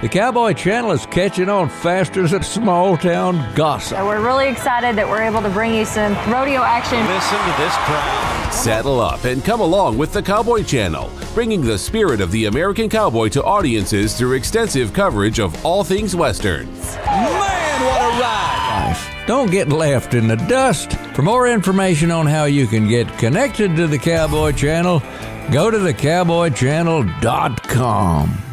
The Cowboy Channel is catching on faster than small town gossip. So we're really excited that we're able to bring you some rodeo action. Listen to this crowd. Saddle up and come along with the Cowboy Channel, bringing the spirit of the American cowboy to audiences through extensive coverage of all things Western. Man, what a ride! Don't get left in the dust. For more information on how you can get connected to the Cowboy Channel, go to thecowboychannel.com.